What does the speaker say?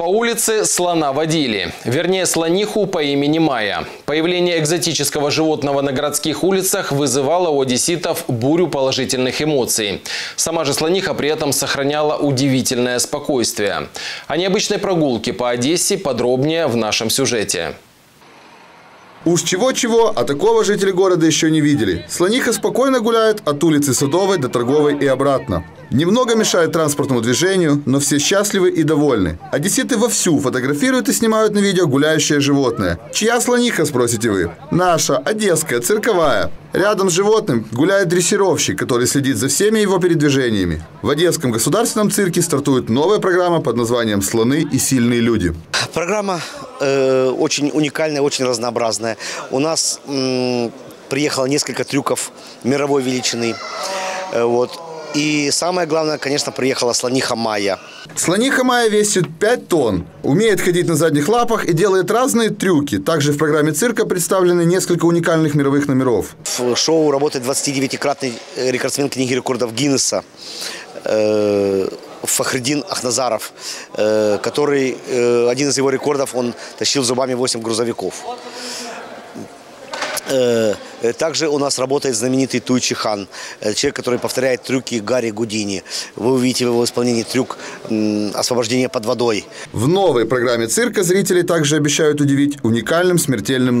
По улице слона водили. Вернее, слониху по имени Майя. Появление экзотического животного на городских улицах вызывало у одесситов бурю положительных эмоций. Сама же слониха при этом сохраняла удивительное спокойствие. О необычной прогулке по Одессе подробнее в нашем сюжете. Уж чего-чего, а такого жители города еще не видели. Слониха спокойно гуляет от улицы Садовой до Торговой и обратно. Немного мешает транспортному движению, но все счастливы и довольны. Одесситы вовсю фотографируют и снимают на видео гуляющее животное. Чья слониха, спросите вы? Наша, одесская, цирковая. Рядом с животным гуляет дрессировщик, который следит за всеми его передвижениями. В Одесском государственном цирке стартует новая программа под названием «Слоны и сильные люди». Программа э, очень уникальная, очень разнообразная. У нас м, приехало несколько трюков мировой величины. Э, вот. И самое главное, конечно, приехала слониха Майя. Слониха Майя весит 5 тонн, умеет ходить на задних лапах и делает разные трюки. Также в программе цирка представлены несколько уникальных мировых номеров. В шоу работает 29-кратный рекордсмен книги рекордов Гиннесса. Э, Фахридин Ахназаров, э, который, э, один из его рекордов, он тащил зубами 8 грузовиков. Э, Также у нас работает знаменитый Туйчи Хан, э, человек, который повторяет трюки Гарри Гудини. Вы увидите в его исполнении трюк освобождения под водой. В новой программе цирка зрители также обещают удивить уникальным смертельным номером.